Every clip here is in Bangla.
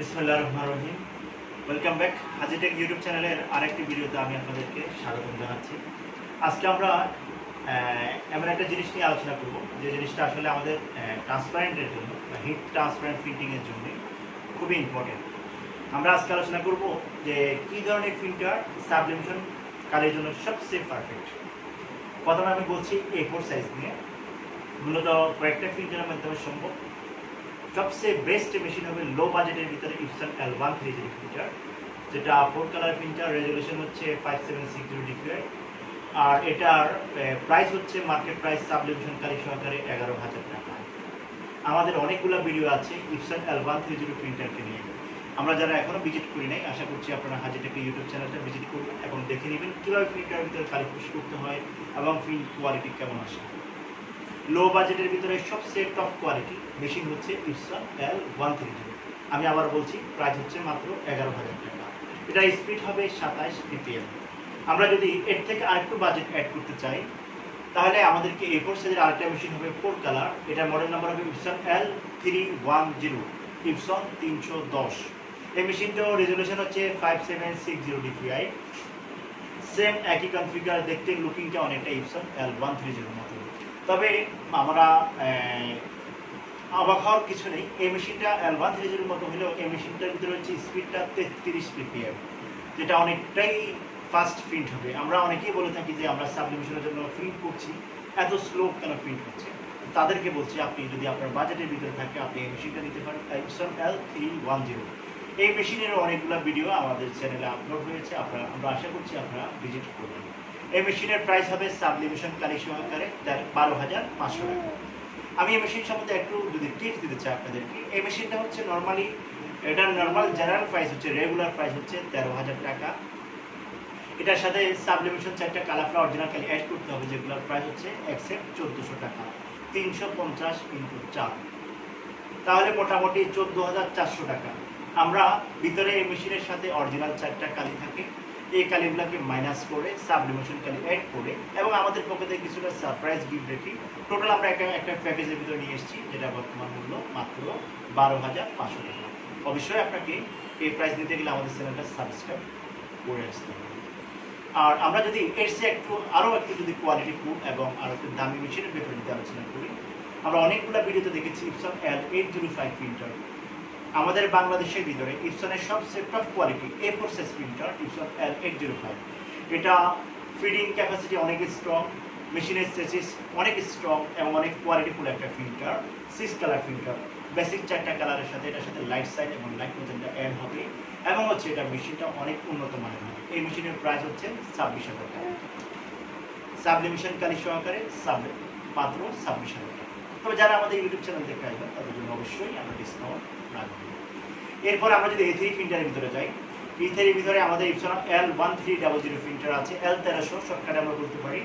বিসমুল্লাহ রহমান রহিম। ওয়েলকাম ব্যাক হাজিটেক ইউটিউব চ্যানেলের আরেকটি ভিডিওতে আমি আপনাদেরকে স্বাগতম জানাচ্ছি। আজকে আমরা এমন একটা জিনিস নিয়ে আলোচনা করব, যে জিনিসটা আসলে আমাদের ট্রান্সপারেন্টের জন্য, বা হিট ট্রান্সপারেন্ট প্রিন্টিংয়ের জন্য খুবই ইম্পর্টেন্ট আমরা আজকে আলোচনা করব যে কী ধরনের প্রিন্টার সাবলিমিশন কালের জন্য সবচেয়ে পারফেক্ট প্রথমে আমি বলছি এ ফোর সাইজ নিয়ে। মূলত কয়েকটা প্রিন্টারের মাধ্যমে সম্ভব। সবচেয়ে বেস্ট মেশিন হবে লো বাজেটের ভিতরে Epson L one three zero printer যেটা ফোর কালার প্রিন্টার রেজলিউশন হচ্ছে five seven six zero DPI আর এটার প্রাইস হচ্ছে মার্কেট প্রাইস সাবলিউশন কারি সহকারে এগারো হাজার টাকা। আমাদের অনেকগুলো ভিডিও আছে Epson L one three zero প্রিন্টারকে নিয়ে। আমরা যারা এখনও ভিজিট করি নাই, আশা করছি আপনারা হাজিটাকে ইউটিউব চ্যানেলটা ভিজিট করবেন এবং দেখে নেবেন কীভাবে প্রিন্টারের ভিতরে কালি পুশ করতে হয় এবং প্রিন্ট কোয়ালিটি কেমন আসে। লো বাজেটের ভিতরে সবচেয়ে টপ কোয়ালিটি মেশিন হচ্ছে Epson L one three zero আমি আবার বলছি প্রাইস হচ্ছে মাত্র এগারো হাজার টাকা। এটা স্পিড হবে সাতাইশ বিপিএম আমরা যদি এর থেকে আরেকটু বাজেট অ্যাড করতে চাই, তাহলে আমাদেরকে এ ফোর সাইজের আরেকটা মেশিন হবে ফোর কালার এটার মডেল নাম্বার হবে Epson L three one zero Epson তিনশো দশ। এই মেশিনটাও রেজলিউশন হচ্ছে five seven six zero DPI same একই কনফিগার দেখতে লুকিংটা অনেকটা ইপসন এল ওয়ান থ্রি জিরোর মতো। তবে আমরা অবাক হওয়ার কিছু নেই। এই মেশিনটা এল ওয়ান থ্রি জিরোর মতো হলেও এই মেশিনটার ভিতরে হচ্ছে স্পিডটা তেত্রিশ পিপিএম যেটা অনেকটাই ফাস্ট প্রিন্ট হবে। আমরা অনেকেই বলে থাকি যে আমরা সাবলিমিশনের জন্য প্রিন্ট করছি, এত স্লো কেন প্রিন্ট হচ্ছে? তাদেরকে বলছি, আপনি যদি আপনার বাজেটের ভিতরে থাকে, আপনি এই মেশিনটা নিতে পারেন। Epson L three one zero এই মেশিনের অনেকগুলো ভিডিও আমাদের চ্যানেলে আপলোড হয়েছে। আপনারা, আমরা আশা করছি আপনারা ভিজিট করবেন। এই মেশিনের প্রাইস হবে সাবলিমিশন কালি সহকারে বারো হাজার পাঁচশো টাকা। আমি এই মেশিন সম্বন্ধে একটু যদি টিপস দিতে চাই আপনাদেরকে, এই মেশিনটা হচ্ছে নর্মালি এটার নর্মাল জেনারেল প্রাইস হচ্ছে রেগুলার প্রাইস হচ্ছে তেরো হাজার টাকা। এটার সাথে সাবলিমিশন চারটা কালাফ্লা অরিজিনাল কালি অ্যাড করতে হবে, যেগুলোর প্রাইস হচ্ছে একসেপ্ট চোদ্দোশো টাকা, তিনশো পঞ্চাশ ইন্টু চার। তাহলে মোটামুটি চোদ্দ হাজার চারশো টাকা। আমরা ভিতরে এই মেশিনের সাথে অরিজিনাল চারটা কালি থাকে এই কালিগুলোকে মাইনাস করে সাবলিমেশন কালি অ্যাড করে, এবং আমাদের পকেটে কিছুটা সারপ্রাইজ গিফট রেখে টোটাল আমরা একটা একটা প্যাকেজের ভিতরে নিয়ে এসেছি, যেটা বর্তমান মূল্য মাত্র বারো হাজার পাঁচশো টাকা। অবশ্যই আপনাকে এই প্রাইস দিতে গেলে আমাদের চ্যানেলটা সাবস্ক্রাইব করে আসতে হবে। আর আমরা যদি এর চেয়ে একটু আরও একটু যদি কোয়ালিটি ফুল এবং আরও একটু দামি মেশিনের ব্যাপারে যদি আলোচনা করি, আমরা অনেকগুলো ভিডিওতে দেখেছি Epson L eight zero five printer আমাদের বাংলাদেশের ভিতরে ইপসনের সবচেয়ে top quality A size printer Epson L eight zero five এটা ফিডিং ক্যাপাসিটি অনেক স্ট্রং মেশিনের সেসিস অনেক স্ট্রং এবং অনেক কোয়ালিটিফুল একটা printer six colour printer basic চারটা কালারের সাথে এটার সাথে লাইট সাইড এবং লাইট মেজেন্টা অ্যাড হবে এবং হচ্ছে এটা মেশিনটা অনেক উন্নত মানের হবে। এই মেশিনের প্রাইস হচ্ছে ছাব্বিশ হাজার টাকা। সাবলিমিশন কালি সহকারে সাব মাত্র ছাব্বিশ হাজার টাকা। তবে যারা আমাদের ইউটিউব চ্যানেল দেখে আসবেন, তাদের জন্য অবশ্যই আমরা ডিসকাউন্ট এরপর আমরা যদি এ থ্রি প্রিন্টারের ভিতরে যাই ই থ্রির ভিতরে আমাদের Epson L one three double zero printer আছে এল তেরোশো শর্টকাটে আমরা বলতে পারি।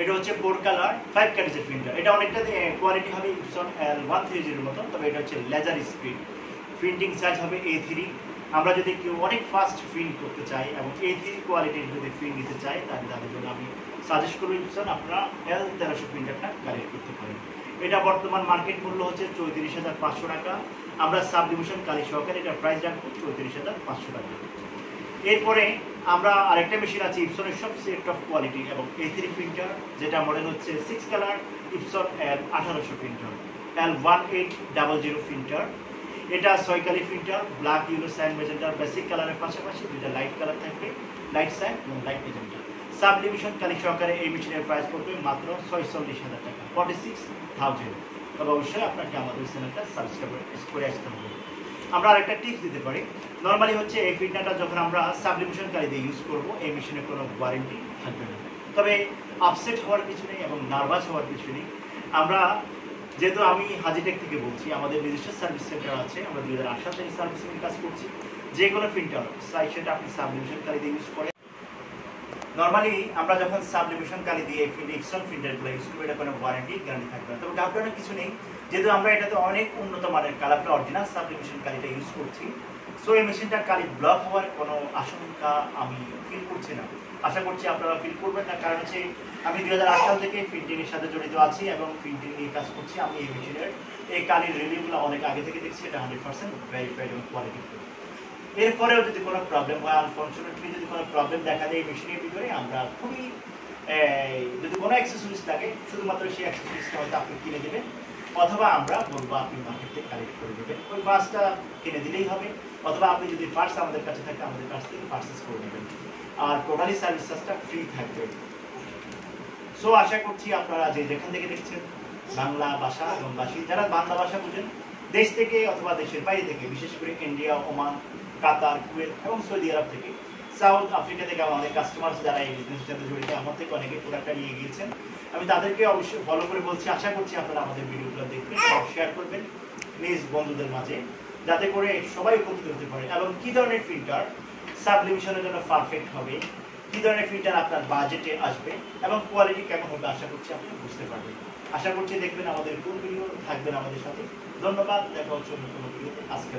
এটা হচ্ছে ফোর কালার ফাইভ ক্যারেজের প্রিন্টার এটা অনেকটা কোয়ালিটি হবে ইপসন এল ওয়ান থ্রি জিরোর মতন, তবে এটা হচ্ছে লেজার স্পিড প্রিন্টিং সাইজ হবে এ থ্রি আমরা যদি কেউ অনেক ফাস্ট প্রিন্ট করতে চাই এবং এ থ্রি কোয়ালিটির যদি প্রিন্ট নিতে চাই, তাহলে তাদের জন্য আমি সাজেস্ট করব ইপসন আপনারা এল তেরোশো প্রিন্টারটা কালেক্ট করতে পারেন। এটা বর্তমান মার্কেট মূল্য হচ্ছে চৌত্রিশ হাজার পাঁচশো টাকা। আমরা সাব ডিভিশন কালি সহকারে এটা প্রাইস রাখব চৌত্রিশ হাজার পাঁচশো টাকা। এরপরে আমরা আরেকটা মেশিন আছে ইপসনের সবচেয়ে টপ কোয়ালিটি এবং এ থ্রি প্রিন্টার যেটা মডেল হচ্ছে সিক্স কালার ইপসন এল আঠারোশো printer L one eight double zero printer এটা ছয় কালি প্রিন্টার ব্ল্যাক ইউরো সাইন মেজেন্টার বেসিক কালারের পাশাপাশি দুইটা লাইট কালার থাকবে লাইট সাইন এবং লাইট মেজেন্টার সাব ডিভিশন কালি সহকারে এই মেশিনের প্রাইস পড়বে মাত্র ছয়চল্লিশ হাজার টাকা ফর্টি সিক্স থাউজেন্ড তবে অবশ্যই আপনাকে আমাদের চ্যানেলটা সাবস্ক্রাইব করে আসতে হবে। আমরা আরেকটা টিপস দিতে পারি। নর্মালি হচ্ছে এই ফিল্টারটা যখন আমরা সাবলিমিশন কালি দিয়ে ইউজ করব, এই মেশিনে কোনো ওয়ারেন্টি থাকবে না। তবে আপসেট হওয়ার কিছু নেই এবং নার্ভাস হওয়ার কিছু নেই। আমরা যেহেতু আমি হাজিটেক থেকে বলছি, আমাদের নিজস্ব সার্ভিস সেন্টার আছে, আমরা দুই হাজার আট সাল থেকে সার্ভিসিং কাজ করছি। যে কোনো প্রিন্টার চাই সেটা আপনি সাবমিশনকারীদের ইউজ করে নর্মালি আমরা যখন সাবলিমিশন কালি দিয়ে ইপসন প্রিন্টারগুলো ইউজ করব, এটা কোনো ওয়ারেন্টি গ্যারান্টি থাকবে না। তবে ঘাবড়ানোর কিছু নেই, যেহেতু আমরা এটাতে অনেক উন্নত মানের কালারটা অরিজিনাল সাবলিমিশন কালিটা ইউজ করছি। সো এই মেশিনটা কালি ব্লক হওয়ার কোনো আশঙ্কা আমি ফিল করছি না। আশা করছি আপনারা ফিল করবেন না। কারণ হচ্ছে, আমি দুই হাজার আট সাল থেকে প্রিন্টিংয়ের সাথে জড়িত আছি এবং প্রিন্টিং নিয়ে কাজ করছি। আমি এই মেশিনের এই কালির রিভিউগুলো অনেক আগে থেকে দেখছি, এটা হান্ড্রেড পার্সেন্ট ভেরিফাইড এবং কোয়ালিটি এরপরেও যদি কোনো প্রবলেম হয় আনফর্চুনেটলি যদি কোনো প্রবলেম দেখা দেয় এই মেশিনের ভিতরে, আমরা খুবই যদি কোনো অ্যাক্সেসরিজ লাগে, শুধুমাত্র সেই অ্যাক্সেসরিজটা হয়তো আপনি কিনে দেবেন, অথবা আমরা বলব আপনি মার্কেট থেকে কালেক্ট করে দেবেন। ওই বাসটা কিনে দিলেই হবে, অথবা আপনি যদি পার্স আমাদের কাছে থাকে, আমাদের কাছ থেকে পার্সেস করে নেবেন। আর টোটালি সার্ভিস চার্জটা ফ্রি থাকবে। সো আশা করছি আপনারা যে যেখান থেকে দেখছেন, বাংলা ভাষা এবং ভাষী যারা বাংলা ভাষা বুঝেন, দেশ থেকে অথবা দেশের বাইরে থেকে, বিশেষ করে ইন্ডিয়া ওমান কাতার, কুয়েত এবং সৌদি আরব থেকে। সাউথ আফ্রিকা থেকে আমাদের কাস্টমার যারা এই বিজনেসের সাথে জড়িত, আমার থেকে অনেকে প্রোডাক্টটা নিয়ে গিয়েছেন। আমি তাদেরকে অবশ্যই ফলো করে বলছি, আশা করছি আপনারা আমাদের ভিডিওগুলো দেখবেন শেয়ার করবেন নিজ বন্ধুদের মাঝে, যাতে করে সবাই উপকৃত হতে পারে। এবং কী ধরনের ফিল্টার সাবলিমিশনের জন্য পারফেক্ট হবে। কী ধরনের ফিল্টার আপনার বাজেটে আসবে? এবং কোয়ালিটি কেমন হবে? আশা করছি আপনি বুঝতে পারবেন। আশা করছি দেখবেন আমাদের ফুল ভিডিও থাকবেন আমাদের সাথে। ধন্যবাদ, দেখা হচ্ছে অন্য কোনো ভিডিওতে আজকে